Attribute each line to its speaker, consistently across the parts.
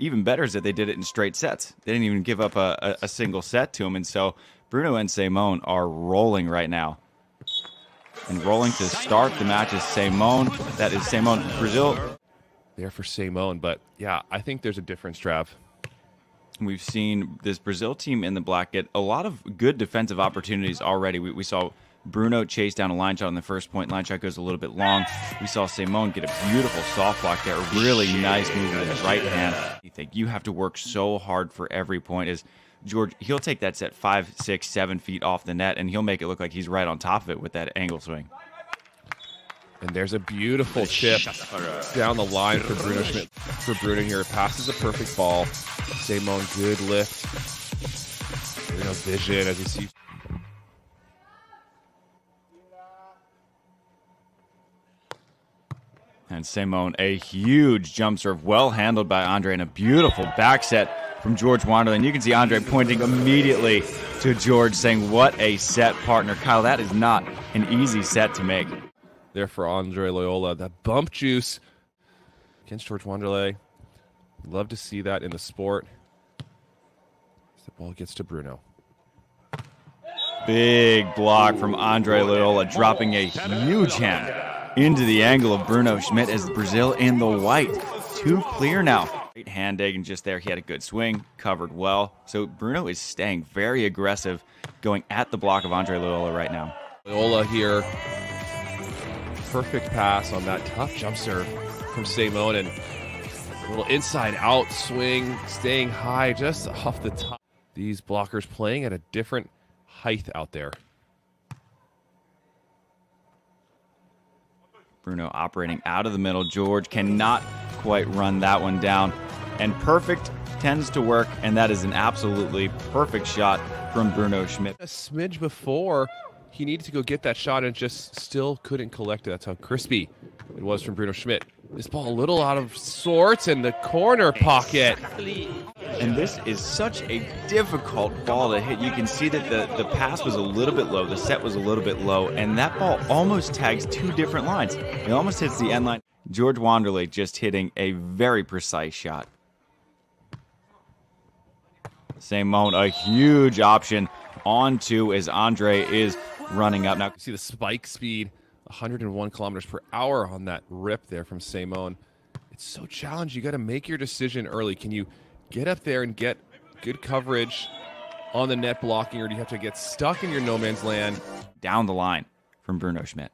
Speaker 1: even better is that they did it in straight sets. They didn't even give up a, a, a single set to him. And so Bruno and Saymon are rolling right now. And rolling to start the match is Saymon. That is Saymon. Brazil.
Speaker 2: There for Saymon. But yeah, I think there's a difference, Trav.
Speaker 1: We've seen this Brazil team in the black get a lot of good defensive opportunities already. We, we saw Bruno chase down a line shot on the first point. Line shot goes a little bit long. We saw Saymon get a beautiful soft block there. Really nice move with his right hand. You think you have to work so hard for every point. Is George? He'll take that set five, six, seven feet off the net, and he'll make it look like he's right on top of it with that angle swing.
Speaker 2: And there's a beautiful chip down the line for Bruno Schmidt. For Bruno here, passes a perfect ball. Saymon, good lift. Bruno vision as you see.
Speaker 1: And Saymon, a huge jump serve, well handled by Andre, and a beautiful back set from George Wanderley. You can see Andre pointing immediately to George, saying, What a set partner. Kyle, that is not an easy set to make.
Speaker 2: There for Andre Loyola. That bump juice against George Wanderley. Love to see that in the sport. The ball gets to Bruno.
Speaker 1: Big block from Andre Loyola, dropping a huge hand into the angle of Bruno Schmidt as Brazil in the white. Too clear now. Great hand and just there. He had a good swing, covered well. So Bruno is staying very aggressive, going at the block of Andre Loyola right now.
Speaker 2: Loyola here. Perfect pass on that tough jump serve from Saymon and a little inside out swing, staying high just off the top. These blockers playing at a different height out there.
Speaker 1: Bruno operating out of the middle. George cannot quite run that one down. And perfect tends to work, and that is an absolutely perfect shot from Bruno Schmidt.
Speaker 2: A smidge before he needed to go get that shot and just still couldn't collect it. That's how crispy it was from Bruno Schmidt. This ball a little out of sorts in the corner pocket.
Speaker 1: And this is such a difficult ball to hit. You can see that the, the pass was a little bit low, the set was a little bit low, and that ball almost tags two different lines. It almost hits the end line. George Wanderley just hitting a very precise shot. Same moment, a huge option onto as Andre is running up. Now,
Speaker 2: you see the spike speed 101 kilometers per hour on that rip there from Saymon. It's so challenging. You got to make your decision early. Can you get up there and get good coverage on the net blocking, or do you have to get stuck in your no man's land?
Speaker 1: Down the line from Bruno Schmidt.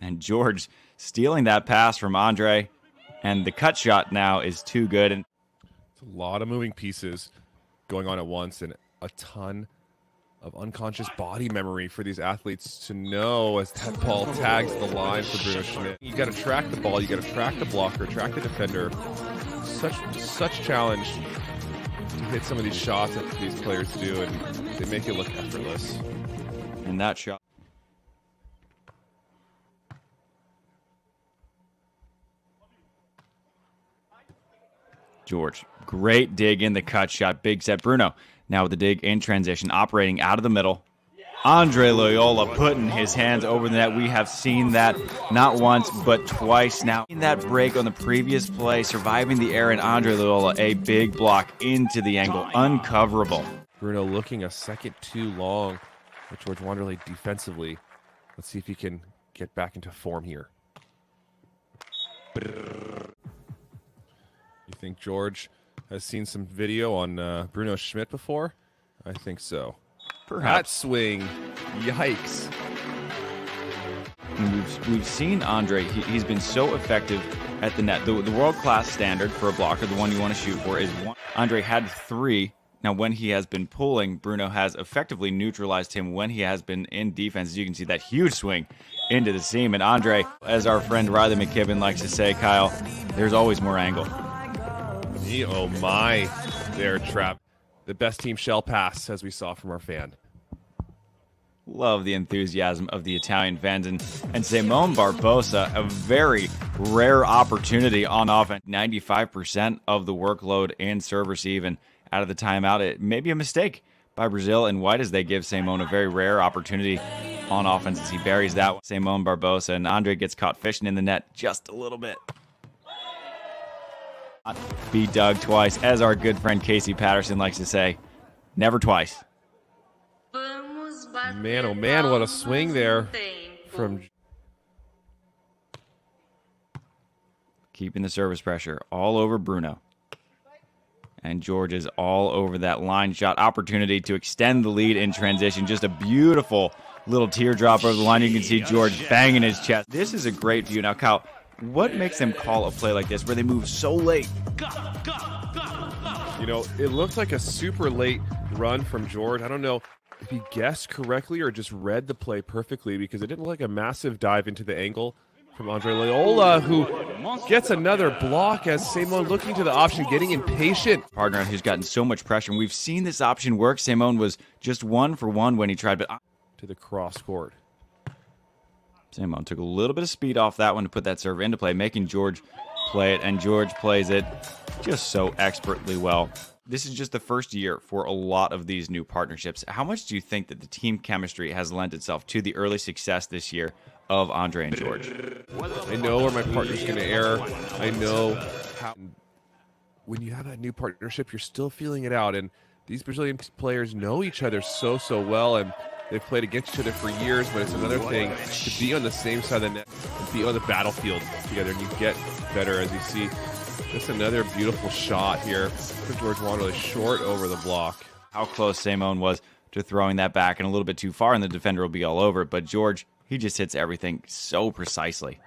Speaker 1: And George stealing that pass from Andre. And the cut shot now is too good. And
Speaker 2: it's a lot of moving pieces going on at once and a ton of unconscious body memory for these athletes to know as that ball tags the line for Bruno Schmidt. You got to track the ball, you got to track the blocker, track the defender. Such such challenge to hit some of these shots that these players do, and they make it look effortless.
Speaker 1: And that shot. George, great dig in the cut shot, big set. Bruno now with the dig in transition, operating out of the middle. Andre Loyola putting his hands over the net. We have seen that not once, but twice now. In that break on the previous play, surviving the air, and Andre Loyola, a big block into the angle, uncoverable.
Speaker 2: Bruno looking a second too long with George Wanderley defensively. Let's see if he can get back into form here. You think George has seen some video on uh, Bruno Schmidt before? I think so.
Speaker 1: Perhaps.
Speaker 2: That swing, yikes.
Speaker 1: And we've, we've seen Andre, he, has been so effective at the net. The, the world class standard for a blocker, the one you want to shoot for, is one. Andre had three. Now, when he has been pulling, Bruno has effectively neutralized him when he has been in defense. As you can see, that huge swing into the seam. And Andre, as our friend Riley McKibbin likes to say, Kyle, there's always more angle.
Speaker 2: Oh my, there, Trav. The best team shall pass, as we saw from our fan.
Speaker 1: Love the enthusiasm of the Italian fans. And, and Saymon Barbosa, a very rare opportunity on offense. 95% of the workload in serve receive and out of the timeout. It may be a mistake by Brazil and White as they give Saymon a very rare opportunity on offense as he buries that. Saymon Barbosa and Andre gets caught fishing in the net just a little bit. Beat Doug twice, as our good friend Casey Patterson likes to say. Never twice.
Speaker 2: Man, oh man, what a swing there from
Speaker 1: keeping the service pressure all over Bruno. And George is all over that line shot opportunity to extend the lead in transition. Just a beautiful little teardrop over the line. You can see George banging his chest. This is a great view. Now, Kyle, what makes them call a play like this where they move so late?
Speaker 2: You know, it looked like a super late run from George. I don't know if he guessed correctly or just read the play perfectly because it didn't look like a massive dive into the angle from Andre Loyola, who gets another block as Saymon looking to the option, getting impatient.
Speaker 1: Partner who's gotten so much pressure. And we've seen this option work. Saymon was just one for one when he tried, but
Speaker 2: to the cross court.
Speaker 1: Saymon took a little bit of speed off that one to put that serve into play, making George play it, and George plays it just so expertly well. This is just the first year for a lot of these new partnerships. How much do you think that the team chemistry has lent itself to the early success this year of Andre and George?
Speaker 2: I know where my partner's going to err. I know how. When you have that new partnership, you're still feeling it out. And these Brazilian players know each other so, so well. And they've played against each other for years, but it's another thing to be on the same side of the net be on the battlefield together. And you get better as you see. Just another beautiful shot here for George Wanderley, short over the block.
Speaker 1: How close Saymon was to throwing that back and a little bit too far, and the defender will be all over it. But George he just hits everything so precisely.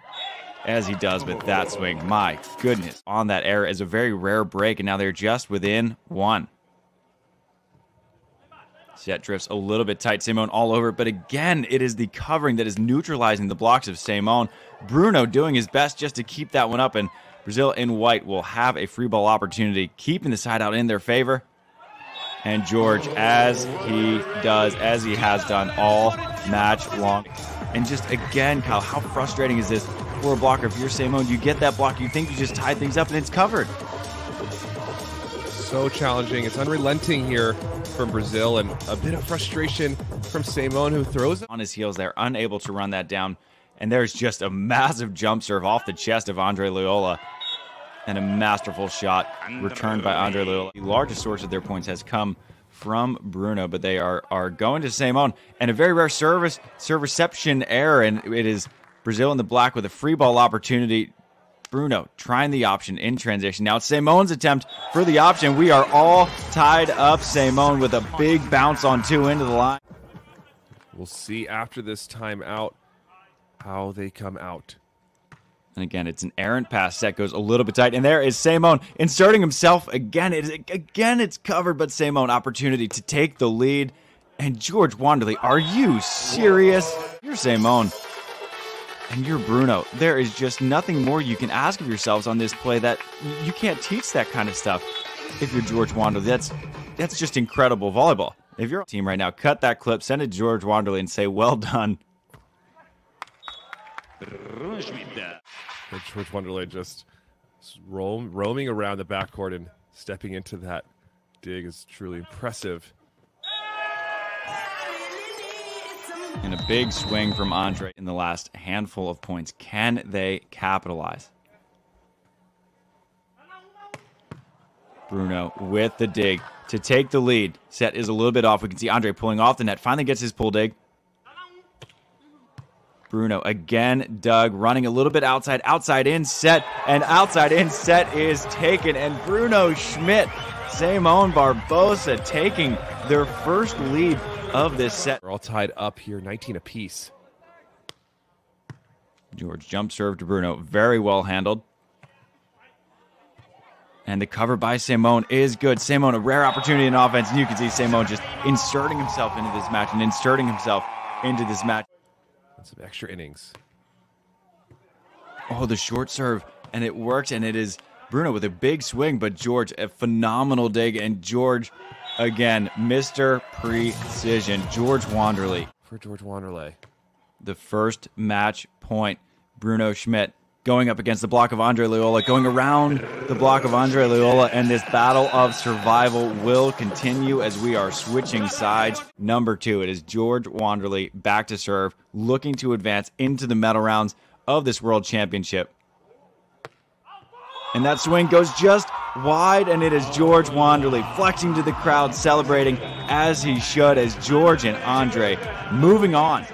Speaker 1: As he does with that swing. My goodness. On that error is a very rare break, and now they're just within one. Set drifts a little bit tight. Saymon all over but again, it is the covering that is neutralizing the blocks of Saymon. Bruno doing his best just to keep that one up, and Brazil in white will have a free ball opportunity, keeping the side out in their favor. And George, as he does, as he has done all match long. And just again, Kyle, how frustrating is this for a blocker? If you're Saymon, you get that block, you think you just tied things up and it's covered.
Speaker 2: So challenging. It's unrelenting here from Brazil and a bit of frustration from Saymon who throws
Speaker 1: on his heels. They're unable to run that down. And there's just a massive jump serve off the chest of Andre Loyola and a masterful shot returned by Andre Loyola. The largest source of their points has come from Bruno, but they are are going to Saymon and a very rare service serve reception error, and it is Brazil in the black with a free ball opportunity. Bruno trying the option in transition. Now it's Saymon's attempt for the option. We are all tied up. Saymon with a big bounce on two into the line.
Speaker 2: We'll see after this timeout how they come out.
Speaker 1: And again, it's an errant pass. that goes a little bit tight. And there is Saymon inserting himself again. It is, again, it's covered, but Saymon opportunity to take the lead. And George Wanderley, are you serious? You're Saymon. And you're Bruno. There is just nothing more you can ask of yourselves on this play that you can't teach that kind of stuff if you're George Wanderley. That's that's just incredible volleyball. If you're a team right now, cut that clip, send it to George Wanderley and say, well done.
Speaker 2: George Wanderley just roam, roaming around the backcourt and stepping into that dig is truly impressive.
Speaker 1: And a big swing from Andre in the last handful of points. Can they capitalize? Bruno with the dig to take the lead. Set is a little bit off. We can see Andre pulling off the net. Finally gets his pull dig. Bruno again. Doug running a little bit outside, outside in set, and outside in set is taken. And Bruno Schmidt, Saymon Barbosa taking their first lead of this set.
Speaker 2: We're all tied up here, 19 apiece.
Speaker 1: George jump serve to Bruno, very well handled. And the cover by Saymon is good. Saymon, a rare opportunity in offense, and you can see Saymon just inserting himself into this match and inserting himself into this match
Speaker 2: some extra innings.
Speaker 1: Oh, the short serve, and it worked, and it is Bruno with a big swing, but George, a phenomenal dig, and George, again, Mr. Precision, George Wanderley.
Speaker 2: For George Wanderley.
Speaker 1: The first match point, Bruno Schmidt going up against the block of Andre Loyola, going around the block of Andre Loyola, and this battle of survival will continue as we are switching sides. Number two, it is George Wanderley back to serve, looking to advance into the medal rounds of this World Championship. And that swing goes just wide, and it is George Wanderley flexing to the crowd, celebrating as he should, as George and Andre moving on